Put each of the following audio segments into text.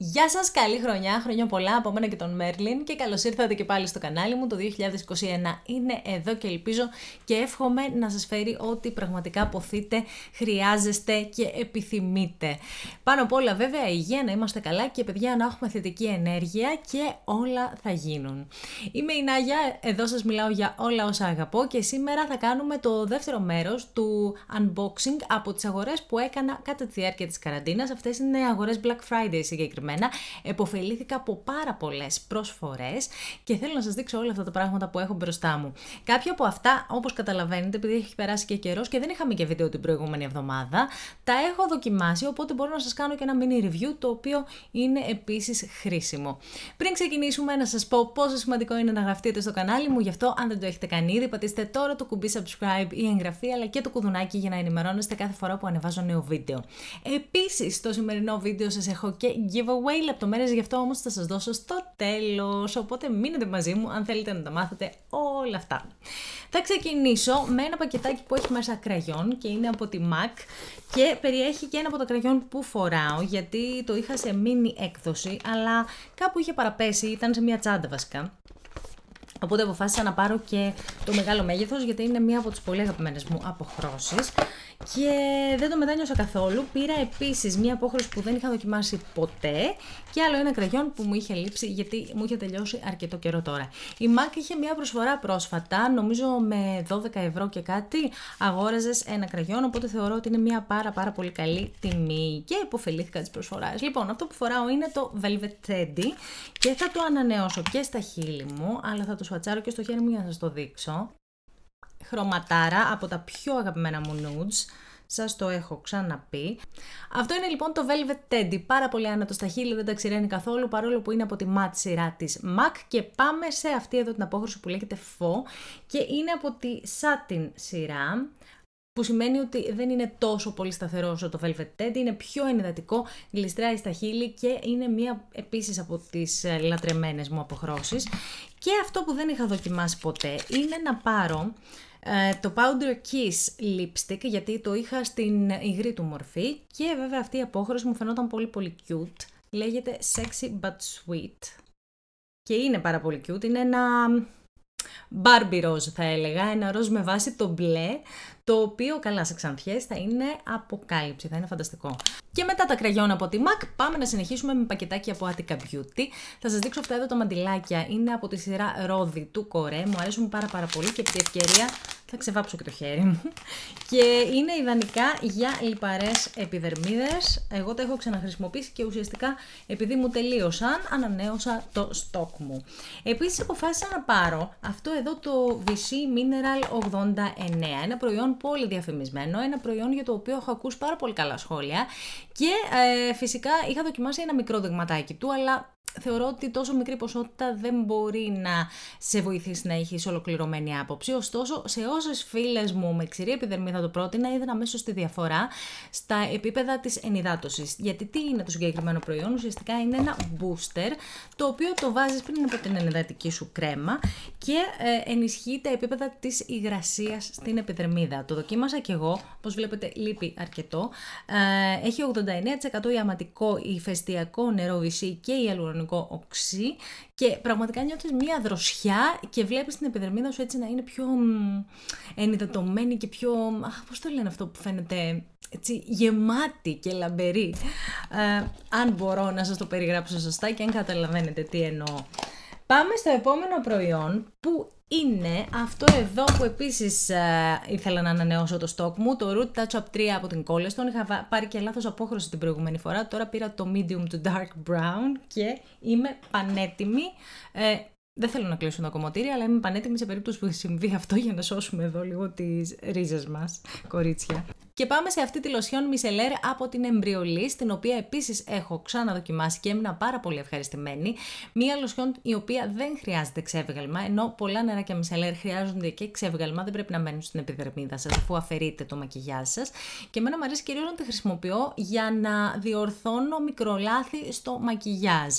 Γεια σας, καλή χρονιά, χρόνια πολλά από μένα και τον Μέρλιν και καλώς ήρθατε και πάλι στο κανάλι μου. Το 2021 είναι εδώ και ελπίζω και εύχομαι να σας φέρει ό,τι πραγματικά αποθείτε, χρειάζεστε και επιθυμείτε. Πάνω απ' όλα βέβαια η υγεία να είμαστε καλά και παιδιά να έχουμε θετική ενέργεια και όλα θα γίνουν. Είμαι η Νάγια, εδώ σας μιλάω για όλα όσα αγαπώ και σήμερα θα κάνουμε το δεύτερο μέρος του unboxing από τις αγορές που έκανα κατά τη διάρκεια της καραντίνας. Αυτές είναι αγορές Black Friday συγκεκριμένα συγκεκριμένα, εποφελήθηκα από πάρα πολλές προσφορές και θέλω να σας δείξω όλα αυτά τα πράγματα που έχω μπροστά μου. Κάποια από αυτά, όπως καταλαβαίνετε, επειδή έχει περάσει και καιρός και δεν είχαμε και βίντεο την προηγούμενη εβδομάδα, τα έχω δοκιμάσει, οπότε μπορώ να σας κάνω και ένα mini review το οποίο είναι επίσης χρήσιμο. Πριν ξεκινήσουμε, να σας πω πόσο σημαντικό είναι να γραφτείτε στο κανάλι μου, γι' αυτό αν δεν το έχετε κάνει ήδη, πατήστε τώρα το κουμπί subscribe ή εγγραφή, αλλά και το κουδουνάκι για να ενημερώνεστε κάθε φορά που ανεβάζω νέο βίντεο. Επίσης, στο σημερινό βίντεο σας έχω και giveaway giveaway, λεπτομέρειες γι' αυτό όμως θα σας δώσω στο τέλος, οπότε μείνετε μαζί μου αν θέλετε να τα μάθετε όλα αυτά. Θα ξεκινήσω με ένα πακετάκι που έχει μέσα κραγιόν και είναι από τη MAC και περιέχει και ένα από τα κραγιόν που φοράω γιατί το είχα σε μίνι έκδοση αλλά κάπου είχε παραπέσει, ήταν σε μια τσάντα βασικά. Οπότε αποφάσισα να πάρω και το μεγάλο μέγεθος γιατί είναι μία από τις πολύ αγαπημένες μου αποχρώσεις και δεν το μετάνιωσα καθόλου. Πήρα επίσης μία απόχρωση που δεν είχα δοκιμάσει ποτέ και άλλο ένα κραγιόν που μου είχε λείψει γιατί μου είχε τελειώσει αρκετό καιρό τώρα. Η MAC είχε μία προσφορά πρόσφατα, νομίζω με 12 ευρώ και κάτι, αγόραζες ένα κραγιόν, οπότε θεωρώ ότι είναι μία πάρα πάρα πολύ καλή τιμή και υποφελήθηκα τις προσφοράς. Λοιπόν, αυτό που φοράω είναι το Velvet Teddy και θα το ανανεώσω και στα χείλη μου, αλλά θα το σουατσάρω και στο χέρι μου για να σας το δείξω χρωματάρα από τα πιο αγαπημένα μου nudes. Σας το έχω ξαναπεί. Αυτό είναι λοιπόν το Velvet Teddy. Πάρα πολύ άνετο στα χείλη, δεν τα ξηραίνει καθόλου, παρόλο που είναι από τη matte σειρά της MAC. Και πάμε σε αυτή εδώ την απόχρωση που λέγεται Faux και είναι από τη Satin σειρά που σημαίνει ότι δεν είναι τόσο πολύ σταθερό όσο το Velvet Teddy, είναι πιο ενυδατικό, γλιστράει στα χείλη και είναι μία επίσης από τις ε, λατρεμένες μου αποχρώσεις. Και αυτό που δεν είχα δοκιμάσει ποτέ είναι να πάρω ε, το Powder Kiss Lipstick γιατί το είχα στην υγρή του μορφή και βέβαια αυτή η απόχρωση μου φαινόταν πολύ πολύ cute. Λέγεται Sexy But Sweet και είναι πάρα πολύ cute. Είναι ένα Barbie Rose θα έλεγα, ένα ροζ με βάση το μπλε, το οποίο καλά σε ξανθιές θα είναι αποκάλυψη, θα είναι φανταστικό. Και μετά τα κραγιόν από τη MAC πάμε να συνεχίσουμε με πακετάκι από Attica Beauty. Θα σας δείξω αυτά εδώ τα μαντιλάκια, είναι από τη σειρά Ρόδι του Κορέ, μου αρέσουν πάρα πάρα πολύ και επί ευκαιρία θα ξεβάψω και το χέρι μου. Και είναι ιδανικά για λιπαρές επιδερμίδες. Εγώ τα έχω ξαναχρησιμοποιήσει και ουσιαστικά επειδή μου τελείωσαν, ανανέωσα το στόκ μου. Επίσης αποφάσισα να πάρω αυτό εδώ το VC Mineral 89. Ένα προϊόν πολύ διαφημισμένο, ένα προϊόν για το οποίο έχω ακούσει πάρα πολύ καλά σχόλια και ε, φυσικά είχα δοκιμάσει ένα μικρό δειγματάκι του, αλλά θεωρώ ότι τόσο μικρή ποσότητα δεν μπορεί να σε βοηθήσει να έχεις ολοκληρωμένη άποψη. Ωστόσο, σε όσες φίλες μου με ξηρή επιδερμή θα το πρότεινα, είδα αμέσως τη διαφορά στα επίπεδα της ενυδάτωσης. Γιατί τι είναι το συγκεκριμένο προϊόν, ουσιαστικά είναι ένα booster, το οποίο το βάζεις πριν από την ενυδατική σου κρέμα και ε, ενισχύει τα επίπεδα της υγρασίας στην επιδερμίδα. Το δοκίμασα και εγώ, όπως βλέπετε, λείπει αρκετό. Ε, έχει 89% ιαματικό, ηφαιστειακό νερό βυσί και ιαλουρονικό οξύ και πραγματικά νιώθεις μία δροσιά και βλέπεις την επιδερμίδα σου έτσι να είναι πιο ενυδατωμένη και πιο, αχ, πώς το λένε αυτό που φαίνεται έτσι γεμάτη και λαμπερή. Ε, αν μπορώ να σας το περιγράψω σωστά και αν καταλαβαίνετε τι εννοώ. Πάμε στο επόμενο προϊόν που είναι αυτό εδώ που επίσης ε, ήθελα να ανανεώσω το στόκ μου, το Root Touch Up 3 από την Coleston. Είχα πάρει και λάθος απόχρωση την προηγούμενη φορά, τώρα πήρα το Medium to Dark Brown και είμαι πανέτοιμη. Ε, δεν θέλω να κλείσω το κομμωτήρι, αλλά είμαι πανέτοιμη σε περίπτωση που συμβεί αυτό για να σώσουμε εδώ λίγο τις ρίζες μας, κορίτσια. Και πάμε σε αυτή τη λοσιόν μισελέρ από την Embryolist, την οποία επίσης έχω ξαναδοκιμάσει και έμεινα πάρα πολύ ευχαριστημένη. Μία λοσιόν η οποία δεν χρειάζεται ξέβγαλμα, ενώ πολλά νεράκια μισελέρ χρειάζονται και ξέβγαλμα, δεν πρέπει να μένουν στην επιδερμίδα σας αφού αφαιρείτε το μακιγιά σας. Και εμένα μου αρέσει κυρίως να τη χρησιμοποιώ για να διορθώνω μικρολάθη στο μακιγιάζ.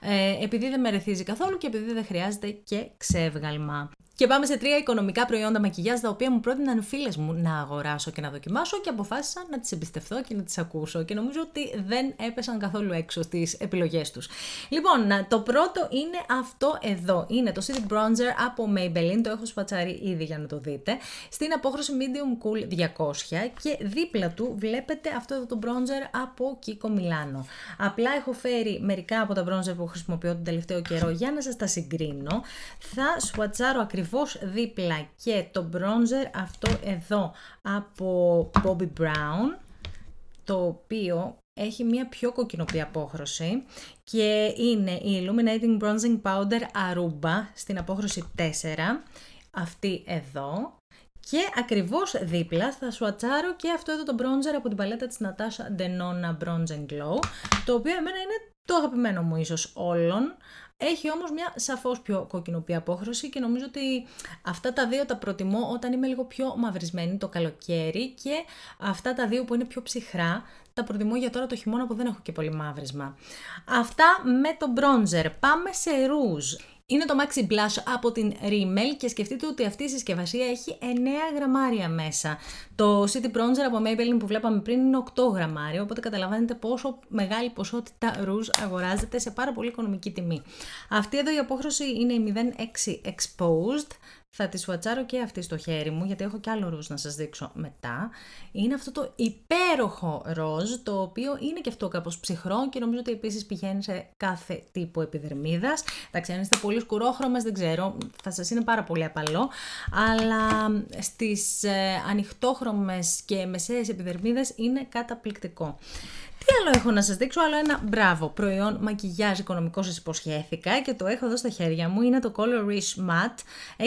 Ε, επειδή δεν με ρεθίζει καθόλου και επειδή δεν χρειάζεται και ξέβγαλμα. Και πάμε σε τρία οικονομικά προϊόντα μακιγιάζ, τα οποία μου πρότειναν φίλες μου να αγοράσω και να δοκιμάσω και αποφάσισα να τις εμπιστευτώ και να τις ακούσω. Και νομίζω ότι δεν έπεσαν καθόλου έξω στις επιλογές τους. Λοιπόν, το πρώτο είναι αυτό εδώ. Είναι το City Bronzer από Maybelline. Το έχω σπατσάρει ήδη για να το δείτε. Στην απόχρωση Medium Cool 200 και δίπλα του βλέπετε αυτό εδώ το bronzer από Kiko Milano. Απλά έχω φέρει μερικά από τα bronzer που χρησιμοποιώ τον τελευταίο καιρό για να σας τα συγκρίνω. Θα σουατσάρω ακριβώς δίπλα και το bronzer αυτό εδώ από Bobbi Brown, το οποίο έχει μια πιο κοκκινοπή απόχρωση και είναι η Illuminating Bronzing Powder Aruba στην απόχρωση 4, αυτή εδώ. Και ακριβώς δίπλα θα σουατσάρω και αυτό εδώ το bronzer από την παλέτα της Natasha Denona Bronze Glow, το οποίο εμένα είναι το αγαπημένο μου ίσως όλων. Έχει όμως μια σαφώς πιο κοκκινοπή απόχρωση και νομίζω ότι αυτά τα δύο τα προτιμώ όταν είμαι λίγο πιο μαυρισμένη το καλοκαίρι και αυτά τα δύο που είναι πιο ψυχρά τα προτιμώ για τώρα το χειμώνα που δεν έχω και πολύ μαύρισμα. Αυτά με το bronzer. Πάμε σε ρούζ. Είναι το Maxi Blush από την Rimmel και σκεφτείτε ότι αυτή η συσκευασία έχει 9 γραμμάρια μέσα. Το City Bronzer από Maybelline που βλέπαμε πριν είναι 8 γραμμάρια, οπότε καταλαβαίνετε πόσο μεγάλη ποσότητα ρούζ αγοράζεται σε πάρα πολύ οικονομική τιμή. Αυτή εδώ η απόχρωση είναι η 06 Exposed, θα τη σουατσάρω και αυτή στο χέρι μου, γιατί έχω και άλλο ροζ να σας δείξω μετά. Είναι αυτό το υπέροχο ροζ, το οποίο είναι και αυτό κάπως ψυχρό και νομίζω ότι επίσης πηγαίνει σε κάθε τύπο επιδερμίδας. Εντάξει, αν είστε πολύ σκουρόχρωμες, δεν ξέρω, θα σας είναι πάρα πολύ απαλό, αλλά στις ε, ανοιχτόχρωμες και μεσαίες επιδερμίδες είναι καταπληκτικό. Τι άλλο έχω να σας δείξω, άλλο ένα μπράβο προϊόν μακιγιάζ οικονομικό σας υποσχέθηκα και το έχω εδώ στα χέρια μου, είναι το Color Rich Matte 633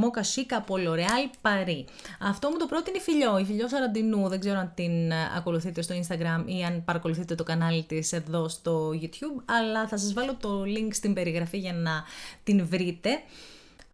Mocha Chic από L'Oreal Paris. Αυτό μου το πρότεινε η Φιλιό, η Φιλιό Σαραντινού, δεν ξέρω αν την ε, ακολουθείτε στο Instagram ή αν παρακολουθείτε το κανάλι της εδώ στο YouTube, αλλά θα σας βάλω το link στην περιγραφή για να την βρείτε.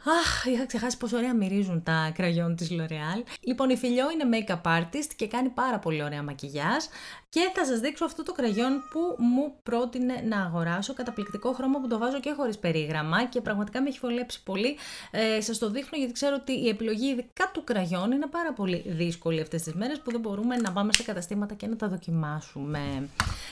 Αχ, είχα ξεχάσει πόσο ωραία μυρίζουν τα κραγιόν της L'Oreal. Λοιπόν, η Φιλιό είναι make-up artist και κάνει πάρα πολύ ωραία μακιγιάζ. Και θα σας δείξω αυτό το κραγιόν που μου πρότεινε να αγοράσω. Καταπληκτικό χρώμα που το βάζω και χωρίς περίγραμμα και πραγματικά με έχει βολέψει πολύ. Ε, σας το δείχνω γιατί ξέρω ότι η επιλογή ειδικά του κραγιόν είναι πάρα πολύ δύσκολη αυτές τις μέρες που δεν μπορούμε να πάμε σε καταστήματα και να τα δοκιμάσουμε.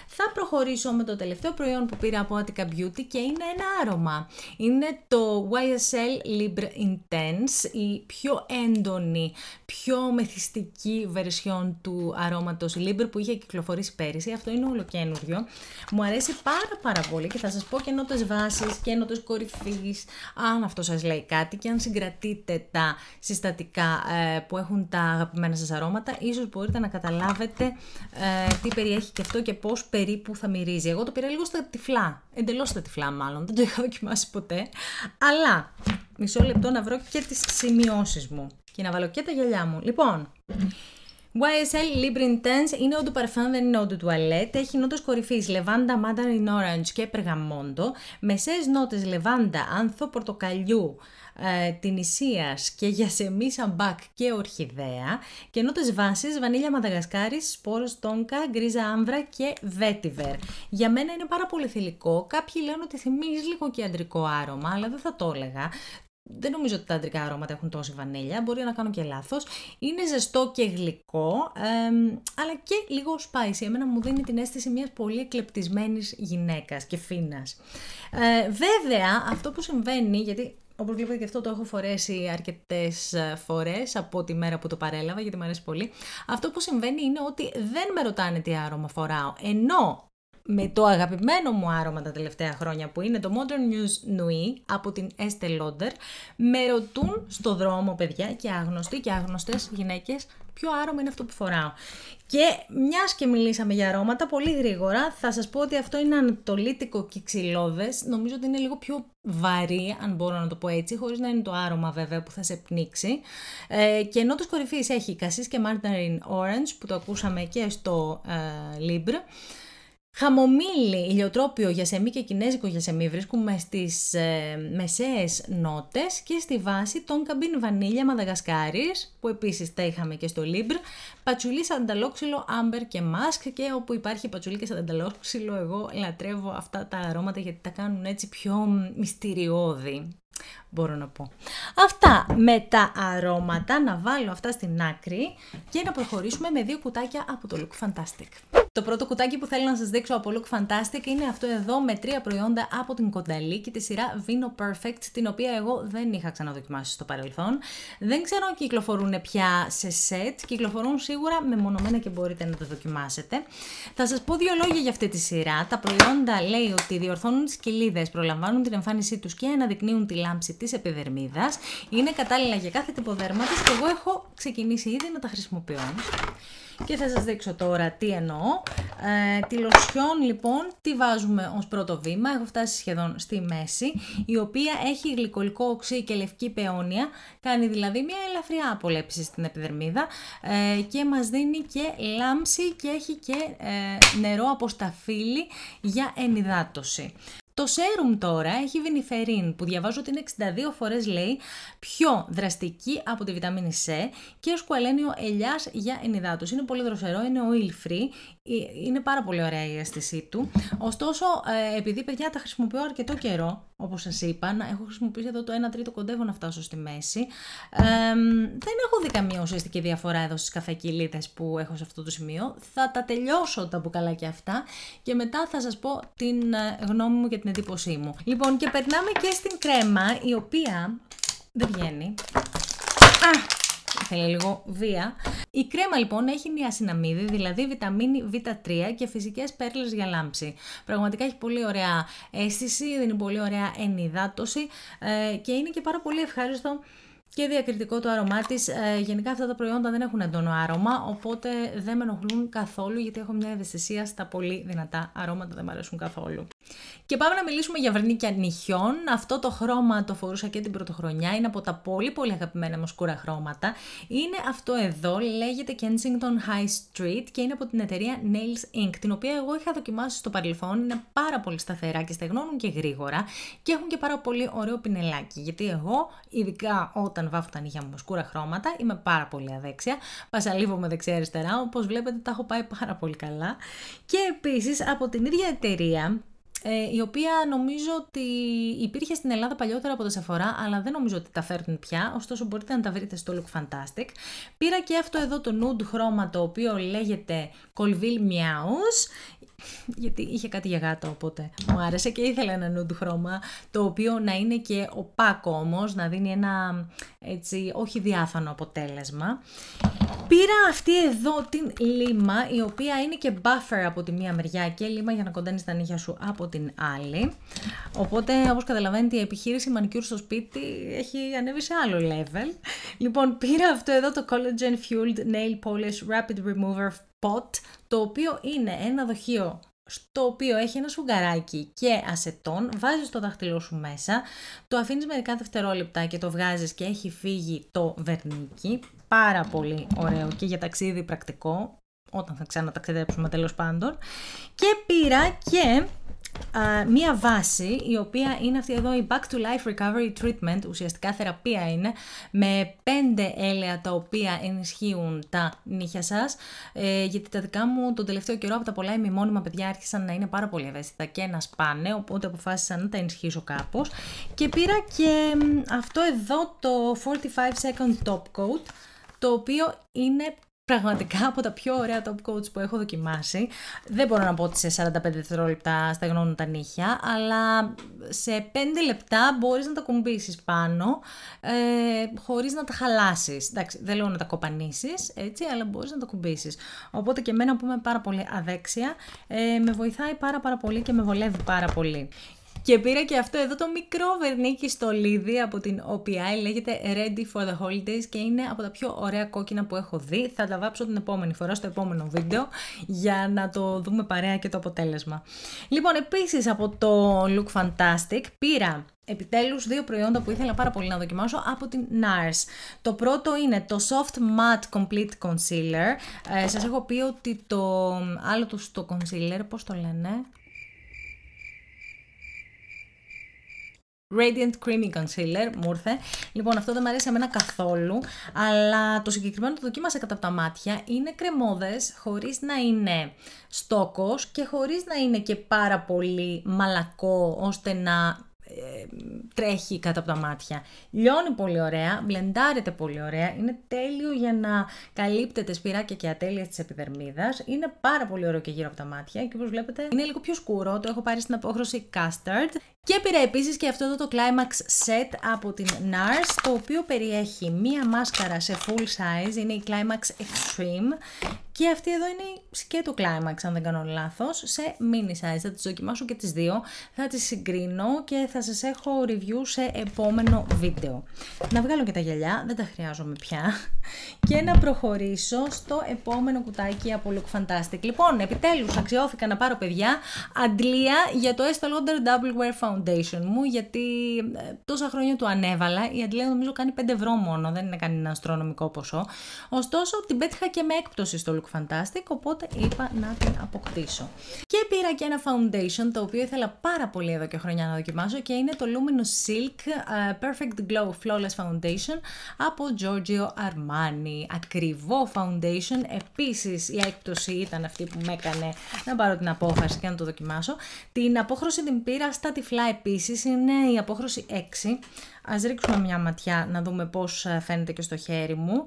Θα προχωρήσω με το τελευταίο προϊόν που πήρα από Attica Beauty και είναι ένα άρωμα. Είναι το YSL Libre Intense, η πιο έντονη, πιο μεθυστική βερσιόν του αρώματος Libre που είχε κυκλοφορήσει κυκλοφορήσει πέρυσι. Αυτό είναι ολοκένουργιο. Μου αρέσει πάρα πάρα πολύ και θα σας πω και νότες βάσης και νότες κορυφής, αν αυτό σας λέει κάτι και αν συγκρατείτε τα συστατικά ε, που έχουν τα αγαπημένα σας αρώματα, ίσως μπορείτε να καταλάβετε ε, τι περιέχει και αυτό και πώς περίπου θα μυρίζει. Εγώ το πήρα λίγο στα τυφλά, εντελώς στα τυφλά μάλλον, δεν το είχα δοκιμάσει ποτέ, αλλά μισό λεπτό να βρω και τις σημειώσεις μου και να βάλω και τα γυαλιά μου. Λοιπόν, YSL Libre Intense είναι όντου παρφάν, δεν είναι όντου τουαλέτ. Έχει νότες κορυφής λεβάντα, mandarin orange και περγαμόντο. Μεσαίες νότες λεβάντα, άνθο, πορτοκαλιού, ε, την Ισίας και γιασεμί σαμπάκ και ορχιδέα. Και νότες βάσεις βανίλια μαδαγασκάρης, σπόρος τόνκα, γκρίζα άμβρα και βέτιβερ. Για μένα είναι πάρα πολύ θηλυκό. Κάποιοι λένε ότι θυμίζει λίγο και αντρικό άρωμα, αλλά δεν θα το έλεγα δεν νομίζω ότι τα αντρικά αρώματα έχουν τόση βανίλια, μπορεί να κάνω και λάθος. Είναι ζεστό και γλυκό, αλλά και λίγο spicy. Εμένα μου δίνει την αίσθηση μιας πολύ εκλεπτισμένης γυναίκας και φίνας. Ε, βέβαια, αυτό που συμβαίνει, γιατί όπως βλέπετε και αυτό το έχω φορέσει αρκετές ε, φορές από τη μέρα που το παρέλαβα γιατί μου αρέσει πολύ. Αυτό που συμβαίνει είναι ότι δεν με ρωτάνε τι άρωμα φοράω. Ενώ με το αγαπημένο μου άρωμα τα τελευταία χρόνια που είναι το Modern News Nui από την Estée Lauder με ρωτούν στο δρόμο παιδιά και άγνωστοι και άγνωστες γυναίκες ποιο άρωμα είναι αυτό που φοράω. Και μιας και μιλήσαμε για αρώματα, πολύ γρήγορα θα σας πω ότι αυτό είναι ανατολίτικο και ξυλώδες. Νομίζω ότι είναι λίγο πιο βαρύ, αν μπορώ να το πω έτσι, χωρίς να είναι το άρωμα βέβαια που θα σε πνίξει. Ε, και ενώ τους κορυφής έχει Cassis και Mandarin Orange που το ακούσαμε και στο ε, Libre. Χαμομήλι, ηλιοτρόπιο γιασεμί και κινέζικο γιασεμί βρίσκουμε στις ε, μεσαίες νότες και στη βάση τον καμπίν βανίλια μαδαγασκάρης που επίσης τα είχαμε και στο Libre, πατσουλί σανταλόξυλο, άμπερ και μάσκ και όπου υπάρχει πατσουλί και σανταλόξυλο εγώ λατρεύω αυτά τα αρώματα γιατί τα κάνουν έτσι πιο μυστηριώδη. μπορώ να πω. Αυτά με τα αρώματα, να βάλω αυτά στην άκρη και να προχωρήσουμε με δύο κουτάκια από το Look Fantastic. Το πρώτο κουτάκι που θέλω να σας δείξω από Look Fantastic είναι αυτό εδώ με τρία προϊόντα από την Κονταλή και τη σειρά Vino Perfect, την οποία εγώ δεν είχα ξαναδοκιμάσει στο παρελθόν. Δεν ξέρω αν κυκλοφορούν πια σε σετ, κυκλοφορούν σίγουρα μεμονωμένα και μπορείτε να τα δοκιμάσετε. Θα σας πω δύο λόγια για αυτή τη σειρά. Τα προϊόντα λέει ότι διορθώνουν τις κοιλίδες, προλαμβάνουν την εμφάνισή τους και αναδεικνύουν τη λάμψη της επιδερμίδας. Είναι κατάλληλα για κάθε τύπο δέρματος και εγώ έχω ξεκινήσει ήδη να τα χρησιμοποιώ. Και θα σας δείξω τώρα τι εννοώ. Ε, τη λοσιόν λοιπόν τη βάζουμε ως πρώτο βήμα, έχω φτάσει σχεδόν στη μέση, η οποία έχει γλυκολικό οξύ και λευκή πεόνια, κάνει δηλαδή μια ελαφριά απολέψη στην επιδερμίδα ε, και μας δίνει και λάμψη και έχει και ε, νερό από σταφύλι για ενυδάτωση. Το σέρουμ τώρα έχει βινιφερίν που διαβάζω ότι είναι 62 φορές λέει πιο δραστική από τη βιταμίνη C και σκουαλένιο ελιάς για ενυδάτωση. Είναι πολύ δροσερό, είναι oil free, ε, είναι πάρα πολύ ωραία η αίσθησή του. Ωστόσο, ε, επειδή παιδιά τα χρησιμοποιώ αρκετό καιρό, όπως σας είπα, έχω χρησιμοποιήσει εδώ το 1 τρίτο κοντεύω να φτάσω στη μέση, ε, δεν έχω δει καμία ουσιαστική διαφορά εδώ στις καφεκυλίτες που έχω σε αυτό το σημείο. Θα τα τελειώσω τα μπουκαλάκια αυτά και μετά θα σας πω την γνώμη μου και την εντύπωσή μου. Λοιπόν, και περνάμε και στην κρέμα, η οποία δεν βγαίνει. Α, θέλει λίγο βία. Η κρέμα λοιπόν έχει νιασιναμίδη, δηλαδή βιταμίνη Β3 και φυσικές πέρλες για λάμψη. Πραγματικά έχει πολύ ωραία αίσθηση, δίνει πολύ ωραία ενυδάτωση ε, και είναι και πάρα πολύ ευχάριστο και διακριτικό το άρωμά της. Ε, γενικά αυτά τα προϊόντα δεν έχουν έντονο άρωμα, οπότε δεν με ενοχλούν καθόλου γιατί έχω μια ευαισθησία στα πολύ δυνατά αρώματα, δεν μου αρέσουν καθόλου. Και πάμε να μιλήσουμε για βερνίκια νυχιών. Αυτό το χρώμα το φορούσα και την πρωτοχρονιά, είναι από τα πολύ πολύ αγαπημένα μου σκούρα χρώματα. Είναι αυτό εδώ, λέγεται Kensington High Street και είναι από την εταιρεία Nails Ink, την οποία εγώ είχα δοκιμάσει στο παρελθόν. Είναι πάρα πολύ σταθερά και στεγνώνουν και γρήγορα και έχουν και πάρα πολύ ωραίο πινελάκι. Γιατί εγώ, ειδικά όταν όταν βάφω τα νύχια μου με σκούρα χρώματα, είμαι πάρα πολύ αδέξια. Πασαλίβομαι δεξιά-αριστερά, όπως βλέπετε τα έχω πάει πάρα πολύ καλά. Και επίσης από την ίδια εταιρεία, ε, η οποία νομίζω ότι υπήρχε στην Ελλάδα παλιότερα από τα Sephora, αλλά δεν νομίζω ότι τα φέρνουν πια, ωστόσο μπορείτε να τα βρείτε στο Look Fantastic. Πήρα και αυτό εδώ το nude χρώμα, το οποίο λέγεται Colville Meows, γιατί είχε κάτι για γάτο οπότε μου άρεσε και ήθελα ένα nude χρώμα το οποίο να είναι και οπάκο όμως, να δίνει ένα έτσι όχι διάφανο αποτέλεσμα. Πήρα αυτή εδώ την λίμα η οποία είναι και buffer από τη μία μεριά και λίμα για να κοντένεις τα νύχια σου από την άλλη. Οπότε όπως καταλαβαίνετε η επιχείρηση manicure στο σπίτι έχει ανέβει σε άλλο level. Λοιπόν πήρα αυτό εδώ το Collagen Fueled Nail Polish Rapid Remover pot, το οποίο είναι ένα δοχείο στο οποίο έχει ένα σφουγγαράκι και ασετόν, βάζεις το δάχτυλό σου μέσα, το αφήνεις μερικά δευτερόλεπτα και το βγάζεις και έχει φύγει το βερνίκι, πάρα πολύ ωραίο και για ταξίδι πρακτικό, όταν θα ξαναταξιδέψουμε τέλος πάντων. Και πήρα και μία βάση η οποία είναι αυτή εδώ η Back to Life Recovery Treatment, ουσιαστικά θεραπεία είναι, με πέντε έλαια τα οποία ενισχύουν τα νύχια σας, ε, γιατί τα δικά μου τον τελευταίο καιρό από τα πολλά ημιμόνιμα παιδιά άρχισαν να είναι πάρα πολύ ευαίσθητα και να σπάνε, οπότε αποφάσισα να τα ενισχύσω κάπως. Και πήρα και αυτό εδώ το 45 Second Top Coat, το οποίο είναι πραγματικά από τα πιο ωραία top coats που έχω δοκιμάσει. Δεν μπορώ να πω ότι σε 45 δευτερόλεπτα στεγνώνουν τα νύχια, αλλά σε 5 λεπτά μπορείς να τα κουμπίσεις πάνω, ε, χωρίς να τα χαλάσεις. Εντάξει, δεν λέω να τα κοπανίσεις, έτσι, αλλά μπορείς να τα κουμπίσεις. Οπότε και εμένα που είμαι πάρα πολύ αδέξια, ε, με βοηθάει πάρα πάρα πολύ και με βολεύει πάρα πολύ. Και πήρα και αυτό εδώ το μικρό βερνίκι στο λίδι από την OPI, λέγεται Ready for the Holidays και είναι από τα πιο ωραία κόκκινα που έχω δει. Θα τα βάψω την επόμενη φορά στο επόμενο βίντεο για να το δούμε παρέα και το αποτέλεσμα. Λοιπόν, επίσης από το Look Fantastic πήρα επιτέλους δύο προϊόντα που ήθελα πάρα πολύ να δοκιμάσω από την NARS. Το πρώτο είναι το Soft Matte Complete Concealer. Ε, σας έχω πει ότι το άλλο του το concealer, πώς το λένε, Radiant Creamy Concealer, μου ήρθε. Λοιπόν, αυτό δεν μου αρέσει εμένα καθόλου, αλλά το συγκεκριμένο το δοκίμασα κατά τα μάτια. Είναι κρεμόδες, χωρίς να είναι στόκος και χωρίς να είναι και πάρα πολύ μαλακό, ώστε να ε, τρέχει κάτω από τα μάτια. Λιώνει πολύ ωραία, μπλεντάρεται πολύ ωραία, είναι τέλειο για να καλύπτεται σπυράκια και ατέλεια της επιδερμίδας. Είναι πάρα πολύ ωραίο και γύρω από τα μάτια και όπως βλέπετε είναι λίγο πιο σκούρο, το έχω πάρει στην απόχρωση Custard. Και πήρα επίσης και αυτό εδώ το Climax Set από την NARS, το οποίο περιέχει μία μάσκαρα σε full size, είναι η Climax Extreme και αυτή εδώ είναι και το Climax, αν δεν κάνω λάθος, σε mini size. Θα τις δοκιμάσω και τις δύο, θα τις συγκρίνω και θα σας έχω review σε επόμενο βίντεο. Να βγάλω και τα γυαλιά, δεν τα χρειάζομαι πια. Και να προχωρήσω στο επόμενο κουτάκι από Look Fantastic. Λοιπόν, επιτέλους αξιώθηκα να πάρω παιδιά αντλία για το Estee Lauder Double Wear Foundation μου, γιατί ε, τόσα χρόνια του ανέβαλα. Η αντλία νομίζω κάνει 5 ευρώ μόνο, δεν είναι κανένα αστρονομικό ποσό. Ωστόσο, την πέτυχα και με έκπτωση στο Look Fantastic, οπότε είπα να την αποκτήσω. Και πήρα και ένα foundation, το οποίο ήθελα πάρα πολύ εδώ και χρόνια να δοκιμάσω και είναι το Luminous Silk uh, Perfect Glow Flawless Foundation από Giorgio Armani. Ακριβό foundation, επίσης η έκπτωση ήταν αυτή που με έκανε να πάρω την απόφαση και να το δοκιμάσω. Την απόχρωση την πήρα στα τυφλά επίσης, είναι η απόχρωση 6. Ας ρίξουμε μια ματιά να δούμε πώς ε, φαίνεται και στο χέρι μου.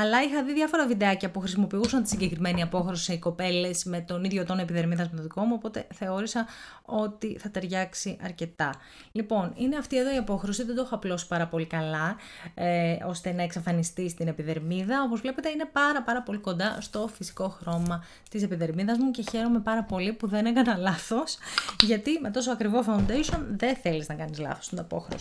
αλλά είχα δει διάφορα βιντεάκια που χρησιμοποιούσαν τη συγκεκριμένη απόχρωση οι κοπέλες με τον ίδιο τόνο επιδερμίδας με το δικό μου, οπότε θεώρησα ότι θα ταιριάξει αρκετά. Λοιπόν, είναι αυτή εδώ η απόχρωση, δεν το έχω απλώσει πάρα πολύ καλά, ε, ώστε να εξαφανιστεί στην επιδερμίδα. Όπως βλέπετε είναι πάρα πάρα πολύ κοντά στο φυσικό χρώμα της επιδερμίδας μου και χαίρομαι πάρα πολύ που δεν έκανα λάθος, γιατί με τόσο ακριβό foundation δεν θέλεις να κάνεις λάθος στην απόχρωση.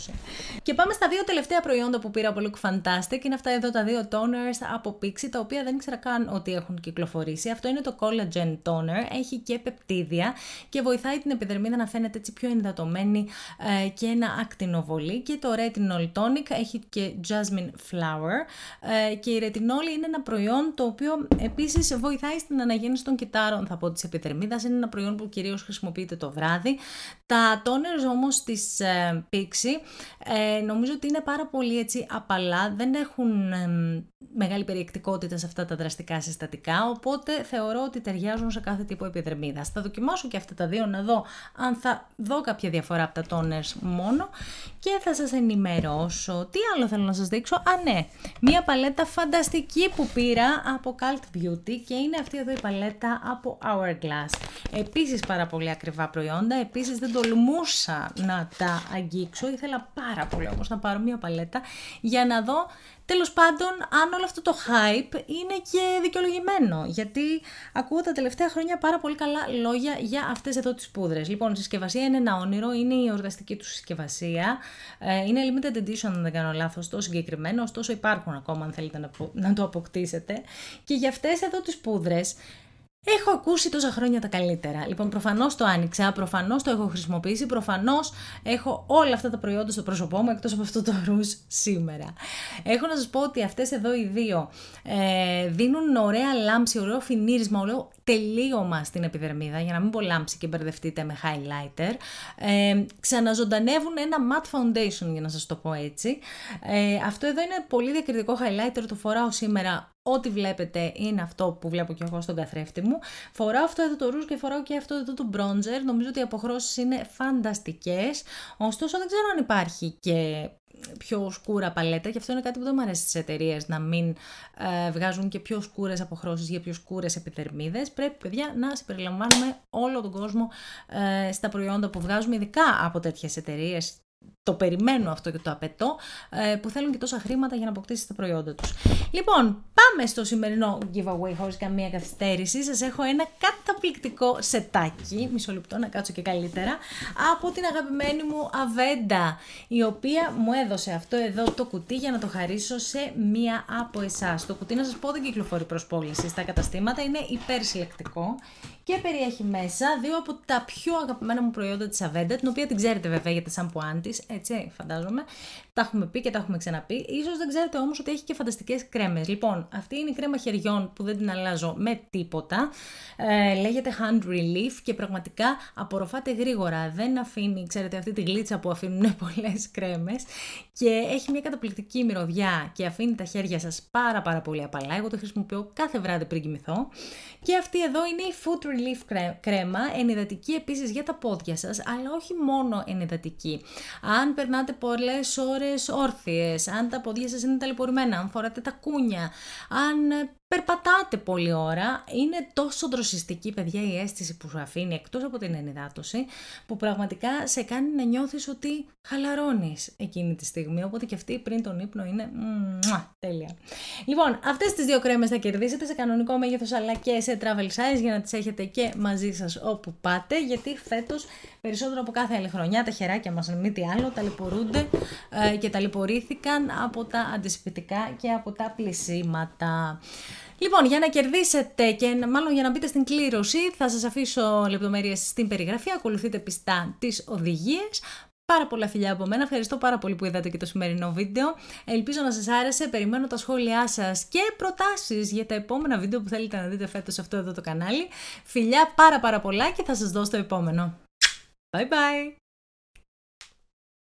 Και πάμε στα δύο τελευταία προϊόντα που πήρα από Look Fantastic. Είναι αυτά εδώ τα δύο toners από Pixie, τα οποία δεν ήξερα καν ότι έχουν κυκλοφορήσει. Αυτό είναι το Collagen Toner. Έχει και πεπτίδια και βοηθάει την επιδερμίδα να φαίνεται έτσι πιο ενδατωμένη ε, και να ακτινοβολεί. Και το Retinol Tonic έχει και Jasmine Flower. Ε, και η Retinol είναι ένα προϊόν το οποίο επίσης βοηθάει στην αναγέννηση των κυτάρων, θα πω, της επιδερμίδας. Είναι ένα προϊόν που κυρίως χρησιμοποιείται το βράδυ. Τα toners όμως της ε, Pixie ε, νομίζω ότι είναι πάρα πολύ έτσι απαλά, δεν έχουν μεγάλη περιεκτικότητα σε αυτά τα δραστικά συστατικά, οπότε θεωρώ ότι ταιριάζουν σε κάθε τύπο επιδερμίδας. Θα δοκιμάσω και αυτά τα δύο να δω αν θα δω κάποια διαφορά από τα toners μόνο και θα σας ενημερώσω. Τι άλλο θέλω να σας δείξω, α ναι, μία παλέτα φανταστική που πήρα από Cult Beauty και είναι αυτή εδώ η παλέτα από Hourglass. Επίσης πάρα πολύ ακριβά προϊόντα, επίσης δεν τολμούσα να τα αγγίξω, ήθελα πάρα πολύ όμως να πάρω μία παλέτα για να δω Τέλος πάντων, αν όλο αυτό το hype είναι και δικαιολογημένο, γιατί ακούω τα τελευταία χρόνια πάρα πολύ καλά λόγια για αυτές εδώ τις πούδρες. Λοιπόν, η συσκευασία είναι ένα όνειρο, είναι η οργαστική τους συσκευασία, ε, είναι limited edition αν δεν κάνω λάθος το συγκεκριμένο, ωστόσο υπάρχουν ακόμα αν θέλετε να, να το αποκτήσετε. Και για αυτές εδώ τις πούδρες Έχω ακούσει τόσα χρόνια τα καλύτερα. Λοιπόν, προφανώς το άνοιξα, προφανώς το έχω χρησιμοποιήσει, προφανώς έχω όλα αυτά τα προϊόντα στο πρόσωπό μου εκτός από αυτό το ρουζ σήμερα. Έχω να σας πω ότι αυτές εδώ οι δύο ε, δίνουν ωραία λάμψη, ωραίο φινίρισμα, ωραίο τελείωμα στην επιδερμίδα για να μην πω λάμψη και μπερδευτείτε με highlighter. Ε, ξαναζωντανεύουν ένα matte foundation για να σας το πω έτσι. Ε, αυτό εδώ είναι πολύ διακριτικό highlighter, το φοράω σήμερα Ό,τι βλέπετε είναι αυτό που βλέπω και εγώ στον καθρέφτη μου. Φοράω αυτό εδώ το ρούζ και φοράω και αυτό εδώ το bronzer. Νομίζω ότι οι αποχρώσεις είναι φανταστικές. Ωστόσο δεν ξέρω αν υπάρχει και πιο σκούρα παλέτα και αυτό είναι κάτι που δεν μου αρέσει στις εταιρείες να μην ε, βγάζουν και πιο σκούρες αποχρώσεις για πιο σκούρες επιδερμίδες. Πρέπει παιδιά να συμπεριλαμβάνουμε όλο τον κόσμο ε, στα προϊόντα που βγάζουμε ειδικά από τέτοιες εταιρείες το περιμένω αυτό και το απαιτώ, ε, που θέλουν και τόσα χρήματα για να αποκτήσει τα προϊόντα τους. Λοιπόν, πάμε στο σημερινό giveaway χωρίς καμία καθυστέρηση. Σας έχω ένα καταπληκτικό σετάκι, μισό λεπτό να κάτσω και καλύτερα, από την αγαπημένη μου Αβέντα, η οποία μου έδωσε αυτό εδώ το κουτί για να το χαρίσω σε μία από εσάς. Το κουτί να σας πω δεν κυκλοφορεί προς πώληση στα καταστήματα, είναι υπερσυλλεκτικό και περιέχει μέσα δύο από τα πιο αγαπημένα μου προϊόντα της Αβέντα, την οποία την ξέρετε βέβαια γιατί σαν που εκπομπής, έτσι φαντάζομαι. Τα έχουμε πει και τα έχουμε ξαναπεί. Ίσως δεν ξέρετε όμως ότι έχει και φανταστικές κρέμες. Λοιπόν, αυτή είναι η κρέμα χεριών που δεν την αλλάζω με τίποτα. Ε, λέγεται Hand Relief και πραγματικά απορροφάται γρήγορα. Δεν αφήνει, ξέρετε, αυτή τη γλίτσα που αφήνουν πολλές κρέμες και έχει μια καταπληκτική μυρωδιά και αφήνει τα χέρια σας πάρα πάρα πολύ απαλά. Εγώ το χρησιμοποιώ κάθε βράδυ πριν κοιμηθώ. Και αυτή εδώ είναι η Food Relief κρέμα, ενυδατική επίσης για τα πόδια σας, αλλά όχι μόνο ενυδατική. Αν περνάτε πολλές ώρες όρθιες, αν τα πόδια σας είναι ταλαιπωρημένα, αν φοράτε τα κούνια, αν περπατάτε πολλή ώρα, είναι τόσο δροσιστική παιδιά η αίσθηση που σου αφήνει εκτός από την ενυδάτωση, που πραγματικά σε κάνει να νιώθεις ότι χαλαρώνεις εκείνη τη στιγμή, οπότε και αυτή πριν τον ύπνο είναι μουα, τέλεια. Λοιπόν, αυτές τις δύο κρέμες θα κερδίσετε σε κανονικό μέγεθος αλλά και σε travel size για να τις έχετε και μαζί σας όπου πάτε, γιατί φέτος περισσότερο από κάθε άλλη χρονιά τα χεράκια μας, μη τι άλλο, ταλαιπωρούνται ε, και ταλαιπωρήθηκαν από τα αντισηπητικά και από τα πλησίματα. Λοιπόν, για να κερδίσετε και μάλλον για να μπείτε στην κλήρωση, θα σας αφήσω λεπτομέρειες στην περιγραφή, ακολουθείτε πιστά τις οδηγίες. Πάρα πολλά φιλιά από μένα. Ευχαριστώ πάρα πολύ που είδατε και το σημερινό βίντεο. Ελπίζω να σας άρεσε. Περιμένω τα σχόλιά σας και προτάσεις για τα επόμενα βίντεο που θέλετε να δείτε φέτος σε αυτό εδώ το κανάλι. Φιλιά πάρα πάρα πολλά και θα σας δώσω το επόμενο. Bye bye!